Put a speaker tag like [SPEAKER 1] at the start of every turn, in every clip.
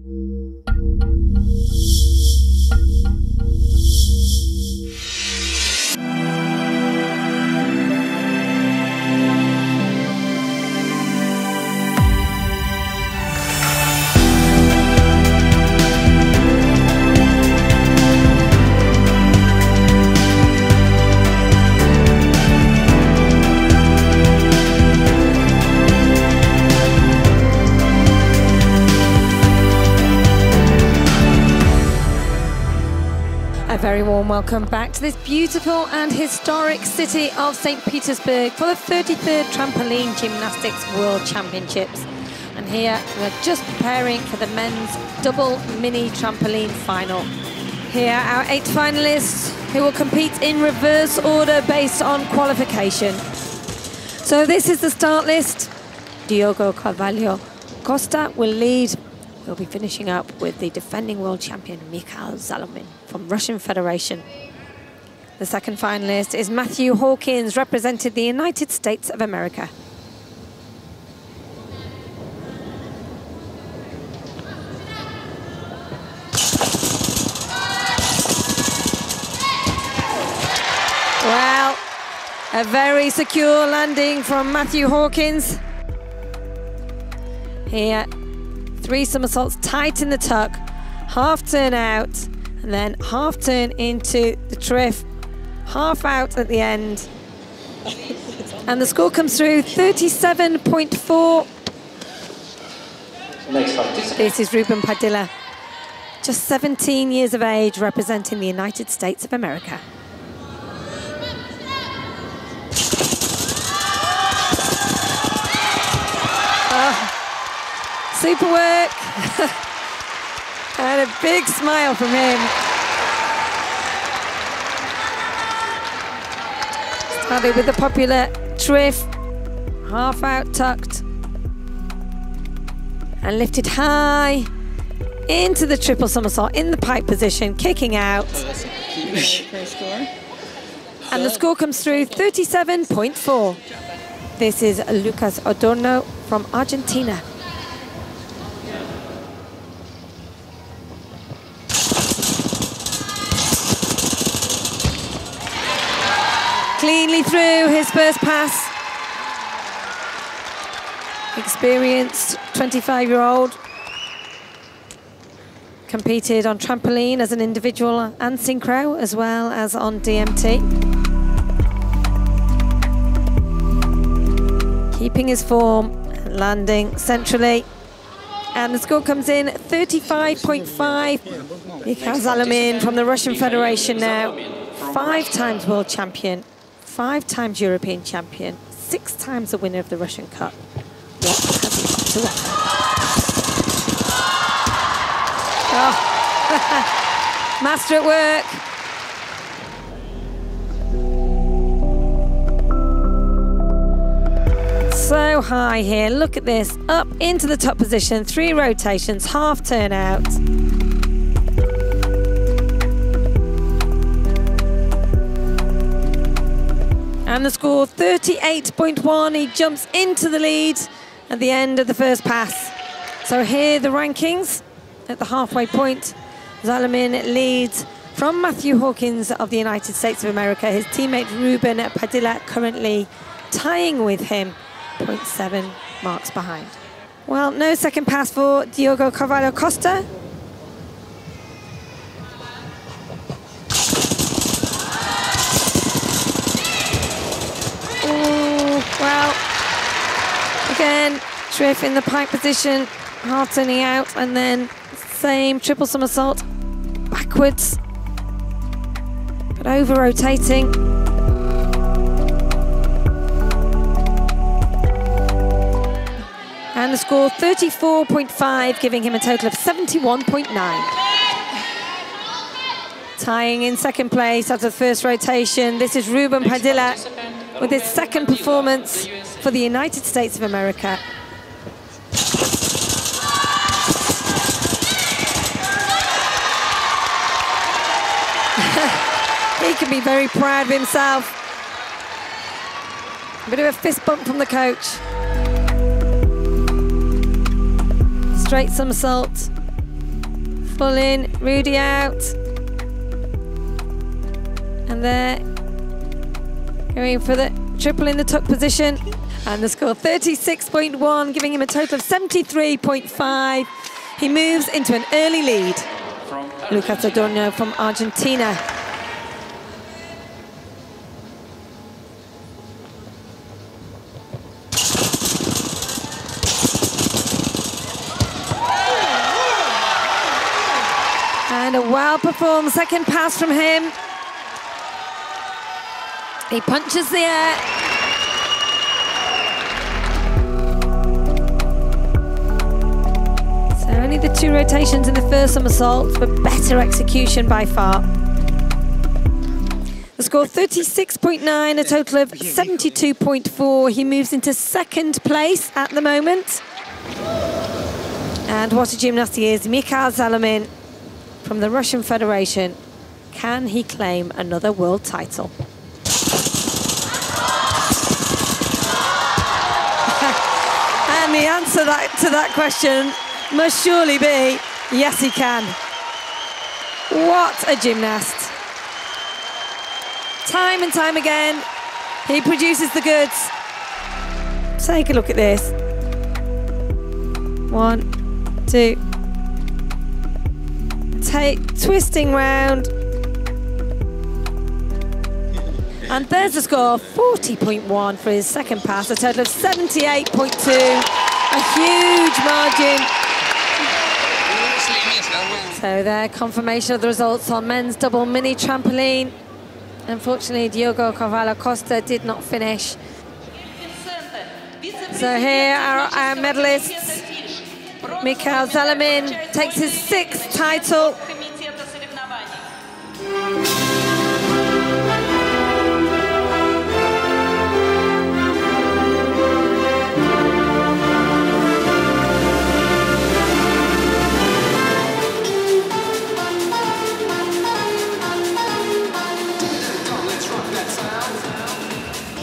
[SPEAKER 1] very warm welcome back to this beautiful and historic city of St. Petersburg for the 33rd Trampoline Gymnastics World Championships. And here we're just preparing for the men's double mini trampoline final. Here are our eight finalists who will compete in reverse order based on qualification. So this is the start list. Diogo Carvalho Costa will lead We'll be finishing up with the defending world champion Mikhail Zalomin from Russian Federation. The second finalist is Matthew Hawkins, represented the United States of America. Well, a very secure landing from Matthew Hawkins. Here three somersaults tight in the tuck, half turn out, and then half turn into the triff, half out at the end. And the score comes through 37.4. This is Ruben Padilla, just 17 years of age, representing the United States of America. Super work. and a big smile from him. Started with the popular triff, half out tucked, and lifted high into the triple somersault in the pike position, kicking out. and the score comes through 37.4. This is Lucas Adorno from Argentina. Through his first pass. Experienced 25-year-old. Competed on trampoline as an individual and synchro, as well as on DMT. Keeping his form, landing centrally. And the score comes in 35.5. Mikhail Zalomin from the Russian Federation now, five times world champion, five times European champion, six times the winner of the Russian Cup. What got to offer? Oh. Master at work. So high here, look at this, up into the top position, three rotations, half turn And the score 38.1. He jumps into the lead at the end of the first pass. So here the rankings at the halfway point. Zalomin leads from Matthew Hawkins of the United States of America. His teammate Ruben Padilla currently tying with him, 0.7 marks behind. Well, no second pass for Diogo Carvalho Costa. Again, Triff in the pike position, turning out, and then same triple somersault backwards, but over rotating. And the score 34.5, giving him a total of 71.9. Tying in second place after the first rotation, this is Ruben Padilla with his second performance for the United States of America. he can be very proud of himself. A bit of a fist bump from the coach. Straight somersault Full in, Rudy out. And there, going for the triple in the tuck position. And the score 36.1, giving him a total of 73.5. He moves into an early lead. Lucas Adorno from Argentina. And a well-performed second pass from him. He punches the air. So only the two rotations in the first somersault, but better execution by far. The score 36.9, a total of 72.4. He moves into second place at the moment. And what a gymnast he is, Mikhail Zalomin from the Russian Federation. Can he claim another world title? Answer that, to that question must surely be yes, he can. What a gymnast. Time and time again, he produces the goods. Take a look at this. One, two. Take, twisting round. And there's the score, 40.1 for his second pass, a total of 78.2. A huge margin. So there, confirmation of the results on men's double mini trampoline. Unfortunately, Diogo Carvalho Costa did not finish. So here are our medalists. Mikhail Zalomin takes his sixth title.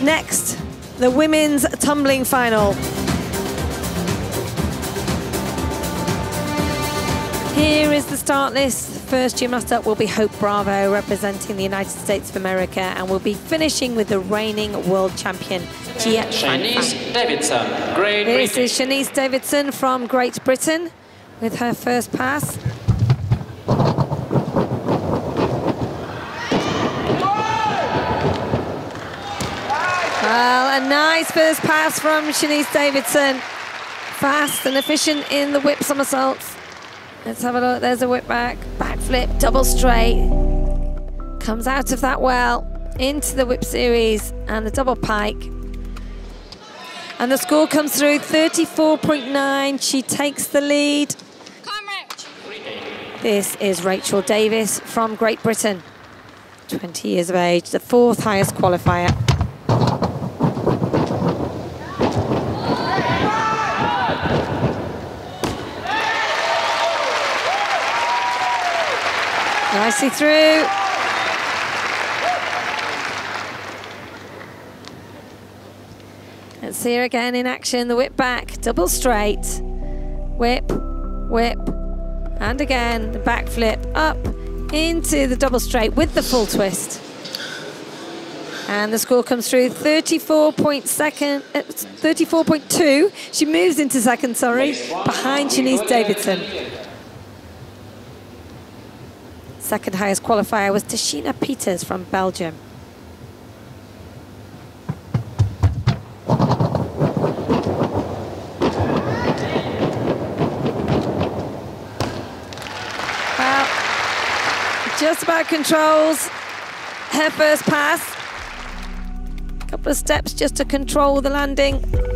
[SPEAKER 1] Next, the women's tumbling final. Here is the start list. First gymnast up will be Hope Bravo, representing the United States of America, and will be finishing with the reigning world champion, Jia
[SPEAKER 2] Shanice Davidson, Great
[SPEAKER 1] This is Shanice Davidson from Great Britain with her first pass. Well, a nice first pass from Shanice Davidson. Fast and efficient in the whip somersaults. Let's have a look. There's a whip back, back flip, double straight. Comes out of that well into the whip series and the double pike. And the score comes through 34.9. She takes the lead. This is Rachel Davies from Great Britain. 20 years of age, the fourth highest qualifier. Through. Let's see her again in action. The whip back, double straight. Whip, whip, and again, the back flip up into the double straight with the full twist. And the score comes through 34.2. Uh, 34.2. She moves into second, sorry, behind Shanice Davidson. Second highest qualifier was Tachina Peeters from Belgium. Well, just about controls her first pass. A Couple of steps just to control the landing.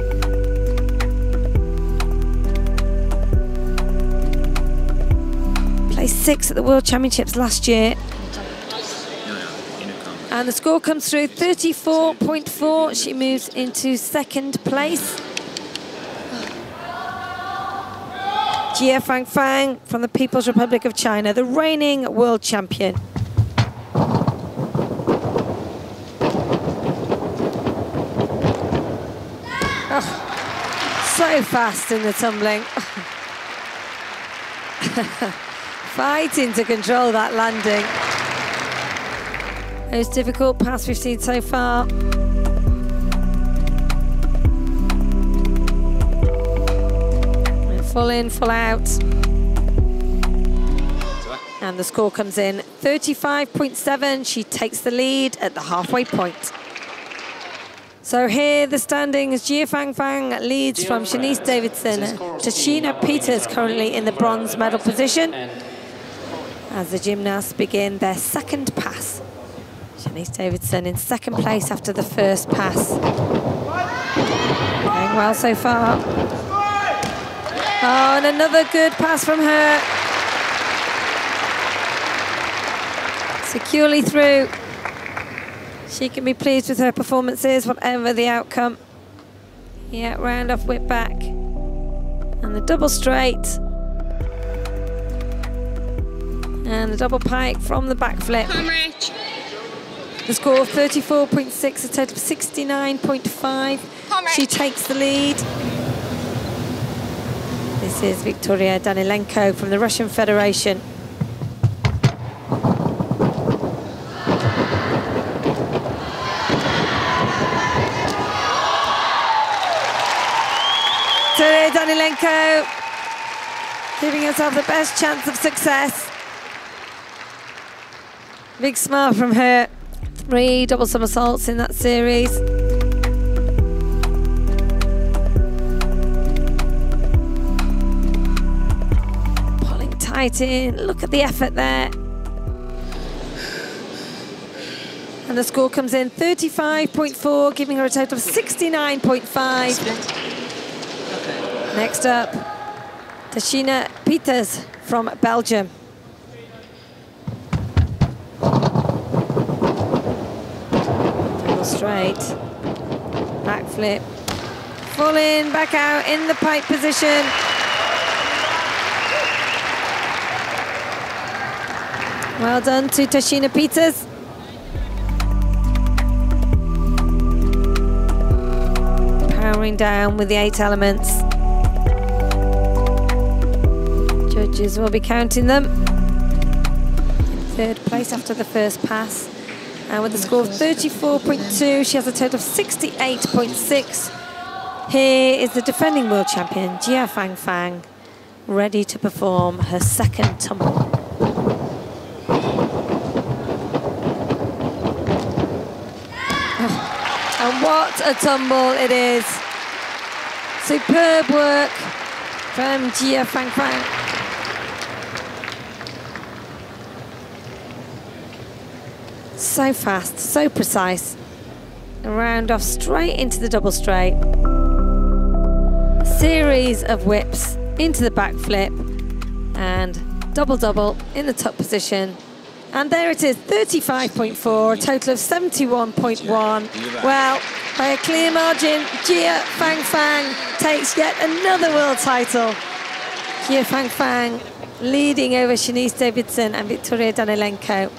[SPEAKER 1] Placed six at the World Championships last year. And the score comes through 34.4. She moves into second place. Jia Fangfang from the People's Republic of China, the reigning world champion. Oh, so fast in the tumbling. Fighting to control that landing. Most difficult, past 15 so far. Full in, full out. And the score comes in 35.7. She takes the lead at the halfway point. So here the standings, Jia Fangfang leads from Shanice Davidson. Tachina Peeters currently in the bronze medal position as the gymnasts begin their second pass. Shanice Davidson in second place after the first pass. Going well so far. Oh, and another good pass from her. Securely through. She can be pleased with her performances, whatever the outcome. Yeah, round off whip back. And the double straight. And the double pike from the back flip. The score 34.6, a total of 69.5. She takes the lead. This is Viktoriia Danilenko from the Russian Federation. Viktoriia Danilenko giving herself the best chance of success. Big smile from her. Three double somersaults in that series. Pulling tight in. Look at the effort there. And the score comes in 35.4, giving her a total of 69.5. Next up, Tachina Peeters from Belgium. Double straight, back flip, full in, back out in the pike position. Well done to Tachina Peeters. Powering down with the eight elements. Judges will be counting them. Third place after the first pass. And with a score of 34.2, she has a total of 68.6. Here is the defending world champion, Jia Fangfang, ready to perform her second tumble. And what a tumble it is. Superb work from Jia Fangfang. So fast, so precise. A round off straight into the double straight. Series of whips into the back flip and double double in the top position. And there it is, 35.4, a total of 71.1. Well, by a clear margin, Jia Fangfang takes yet another world title. Jia Fangfang leading over Shanice Davidson and Viktoriia Danilenko.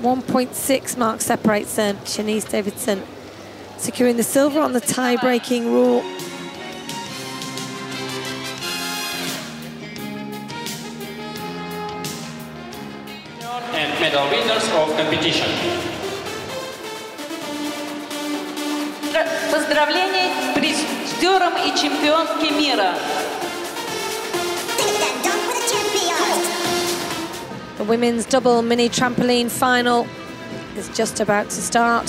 [SPEAKER 1] 1.6 mark separates them. Shanice Davidson securing the silver on the tie-breaking rule.
[SPEAKER 2] And medal winners of competition.
[SPEAKER 3] Поздравления призерам и чемпионке мира.
[SPEAKER 1] The women's double mini trampoline final is just about to start.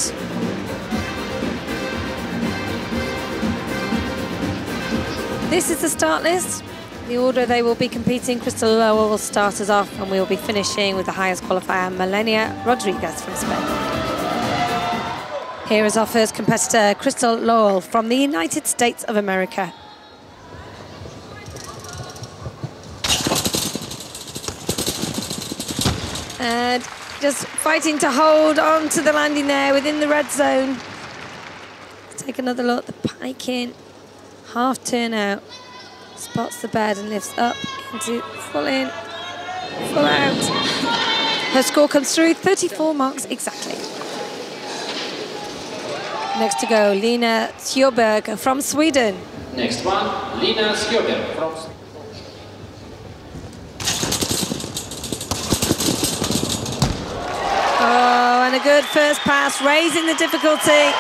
[SPEAKER 1] This is the start list. The order they will be competing, Kristle Lowell will start us off and we will be finishing with the highest qualifier, Melania Rodriguez from Spain. Here is our first competitor, Kristle Lowell from the United States of America. And just fighting to hold on to the landing there within the red zone. Take another look, the pike in, half turn out, spots the bed and lifts up into full in, full out. Her score comes through, 34 marks exactly. Next to go, Lina Sjöberg from Sweden.
[SPEAKER 2] Next one, Lina Sjöberg from
[SPEAKER 1] a good first pass, raising the difficulty.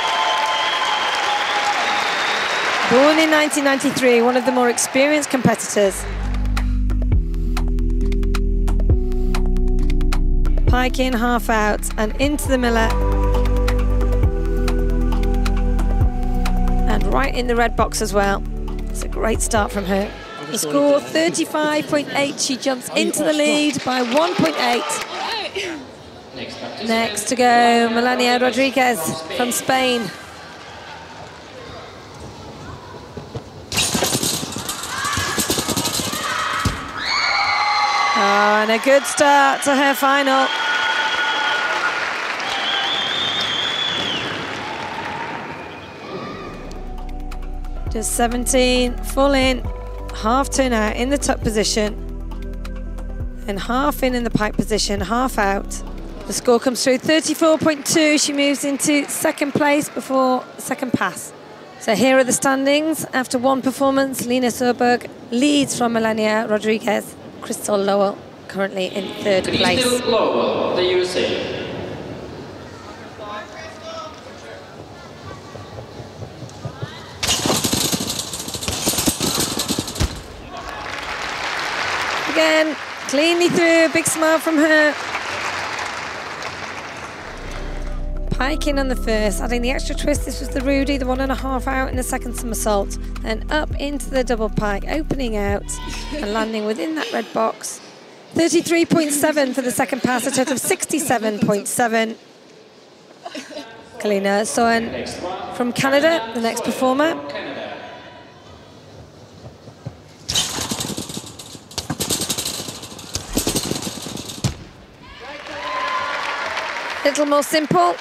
[SPEAKER 1] Born in 1993, one of the more experienced competitors. Pike in, half out, and into the Miller. And right in the red box as well. It's a great start from her. The score 35.8. She jumps into the lead by 1.8. Next to go, Melania Rodriguez from Spain. Oh, and a good start to her final. Just 17, full in, half turn out in the tuck position, and half in in the pike position, half out. The score comes through 34.2. She moves into second place before second pass. So here are the standings. After one performance, Lina Sjöberg leads from Melania Rodriguez. Kristle Lowell currently in third place.
[SPEAKER 2] Kristle Lowell, the USA.
[SPEAKER 1] Again, cleanly through, a big smile from her. Pike in on the first, adding the extra twist. This was the Rudy, the one and a half out in the second somersault. Then up into the double pike, opening out and landing within that red box. 33.7 for the second pass, a total of 67.7. Kalena Soehn from Canada, the next performer. Little more simple,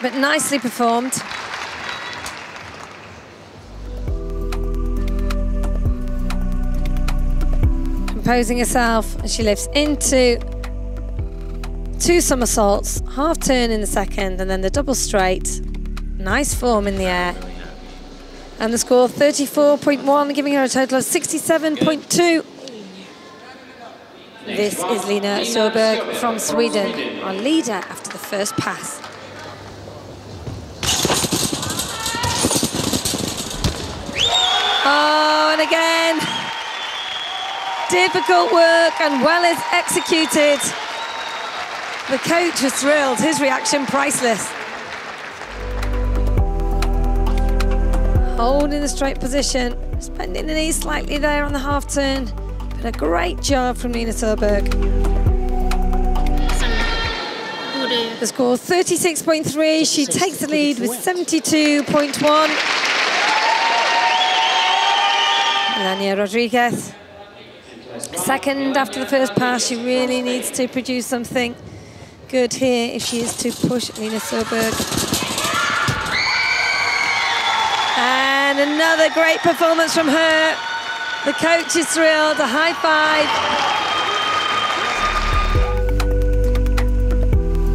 [SPEAKER 1] but nicely performed. Composing herself, she lifts into two somersaults, half turn in the second, and then the double straight. Nice form in the air. And the score 34.1, giving her a total of 67.2. This is Lina Sjöberg from Sweden, our leader after the first pass. And again, difficult work and well is executed. The coach was thrilled, his reaction priceless. Holding the straight position, bending the knee slightly there on the half turn, but a great job from Lina Sjöberg. The score 36.3, she takes the lead with 72.1. Melania Rodriguez. Second after the first pass, she really needs to produce something good here if she is to push Lina Sjöberg. And another great performance from her. The coach is thrilled, a high five.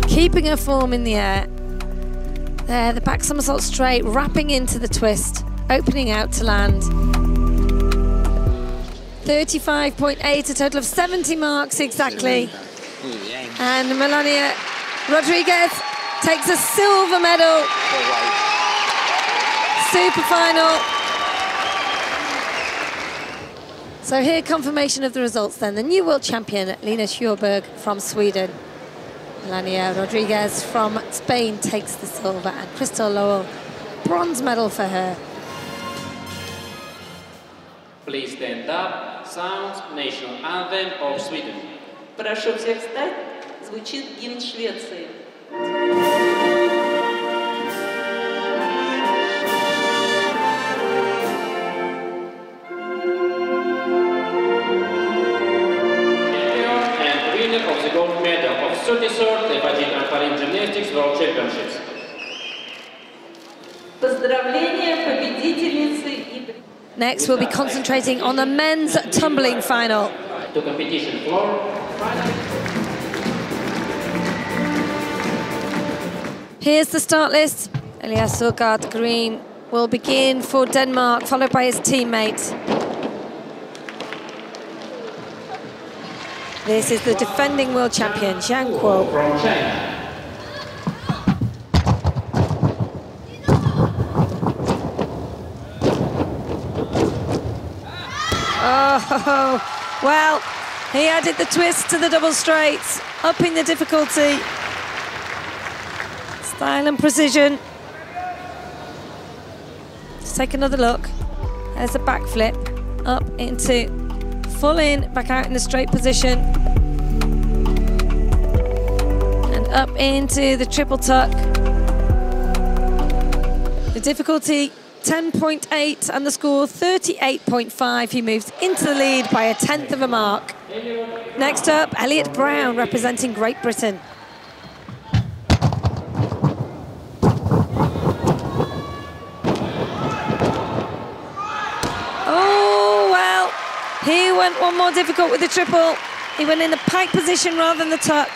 [SPEAKER 1] Keeping her form in the air. There, the back somersault straight, wrapping into the twist, opening out to land. 35.8, a total of 70 marks exactly. And Melania Rodriguez takes a silver medal. Super final. So here, confirmation of the results then. The new world champion, Lina Sjöberg from Sweden. Melania Rodriguez from Spain takes the silver and Kristle Lowell, bronze medal for her.
[SPEAKER 2] Please stand up. Sounds national anthem of Sweden.
[SPEAKER 3] Прошу всех встать. Звучит гимн Швеции.
[SPEAKER 1] Next, we'll be concentrating on the men's tumbling final.
[SPEAKER 2] To competition floor.
[SPEAKER 1] Here's the start list. Elias Surgaard Green will begin for Denmark, followed by his teammate. This is the defending world champion, Zhang Luo.
[SPEAKER 2] From China.
[SPEAKER 1] Oh, well, he added the twist to the double straights, upping the difficulty. Style and precision. Let's take another look. There's a backflip up into full in, back out in the straight position. And up into the triple tuck. The difficulty 10.8 and the score 38.5. He moves into the lead by a tenth of a mark. Next up, Elliot Brown representing Great Britain. Oh, well, he went one more difficult with the triple. He went in the pike position rather than the tuck.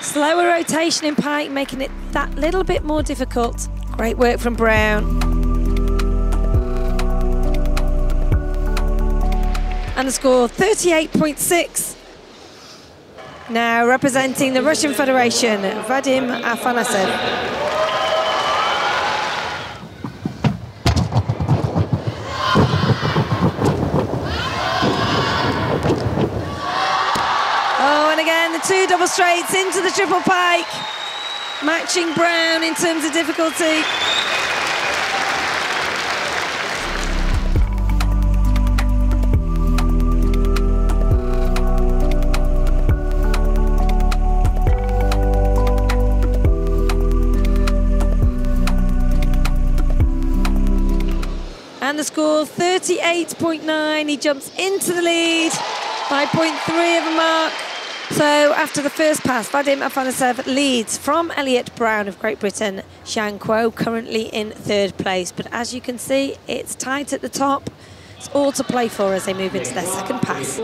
[SPEAKER 1] Slower rotation in pike, making it that little bit more difficult. Great work from Brown. And score 38.6. Now representing the Russian Federation, Vadim Afanasyev. Oh, and again, the two double straights into the triple pike. Matching Brown in terms of difficulty. And the score 38.9. He jumps into the lead by 0.3 of a mark. So after the first pass, Vadim Afanasyev leads from Elliot Brown of Great Britain, Zhang Luo currently in third place. But as you can see, it's tight at the top. It's all to play for as they move into their second pass.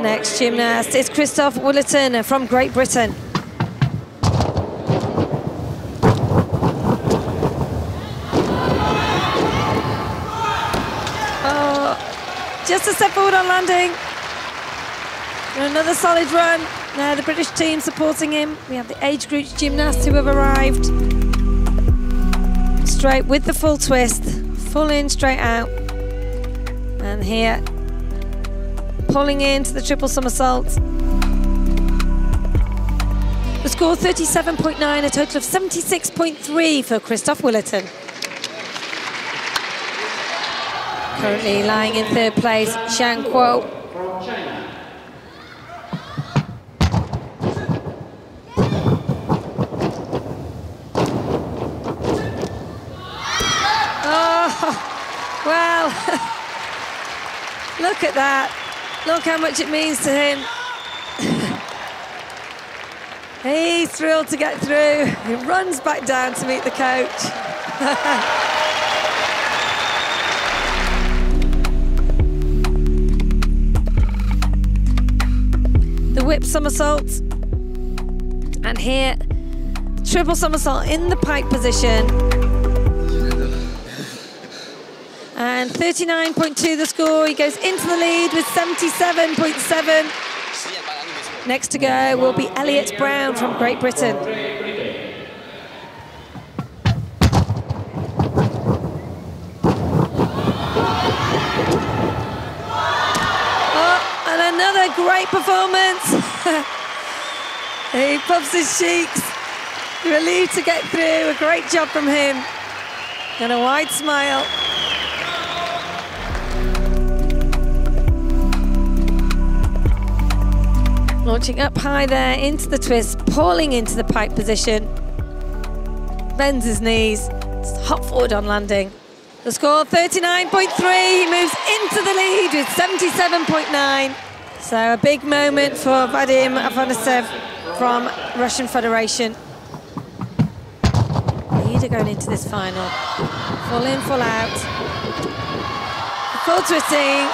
[SPEAKER 1] Next gymnast is Kristof Willerton from Great Britain. Oh, just a step forward on landing. And another solid run. Now the British team supporting him. We have the age group gymnasts who have arrived. Straight with the full twist. Full in, straight out. And here, pulling into the triple somersault. The score 37.9, a total of 76.3 for Kristof Willerton. Currently lying in third place,
[SPEAKER 2] Zhang Luo.
[SPEAKER 1] Oh, well, look at that. Look how much it means to him. He's thrilled to get through. He runs back down to meet the coach. whip somersault. And here, triple somersault in the pike position. And 39.2 the score. He goes into the lead with 77.7. Next to go will be Elliot Brown from Great Britain. Another great performance. he puffs his cheeks. Relieved to get through. A great job from him. And a wide smile. Launching up high there into the twist, pulling into the pike position. Bends his knees, hop forward on landing. The score 39.3, he moves into the lead with 77.9. So a big moment for Vadim Afanasyev from Russian Federation. Leader going into this final. Full in, full out. Full twisting,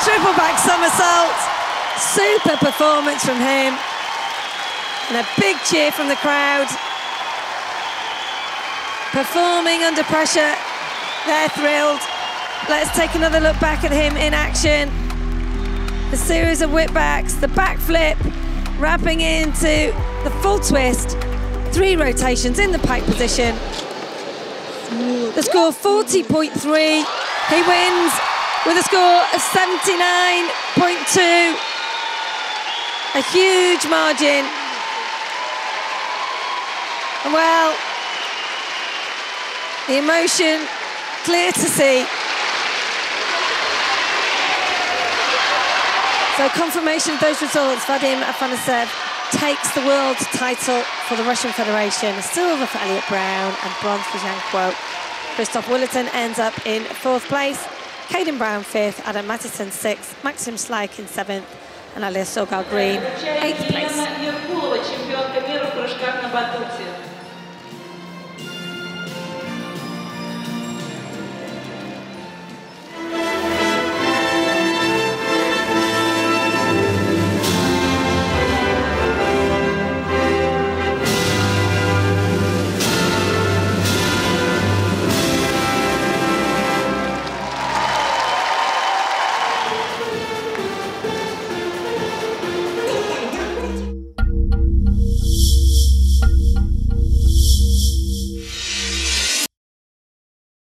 [SPEAKER 1] triple back somersault. Super performance from him. And a big cheer from the crowd. Performing under pressure. They're thrilled. Let's take another look back at him in action. The series of whipbacks, the backflip, wrapping into the full twist. Three rotations in the pike position. The score 40.3. He wins with a score of 79.2. A huge margin. Well, the emotion clear to see. So confirmation of those results, Vadim Afanasyev takes the world title for the Russian Federation, silver for Elliot Brown and bronze for Zhang Luo. Kristof Willerton ends up in fourth place, Caden Brown fifth, Adam Mattison sixth, Maxim Schleich in seventh, and Elias Sogal Green eighth place.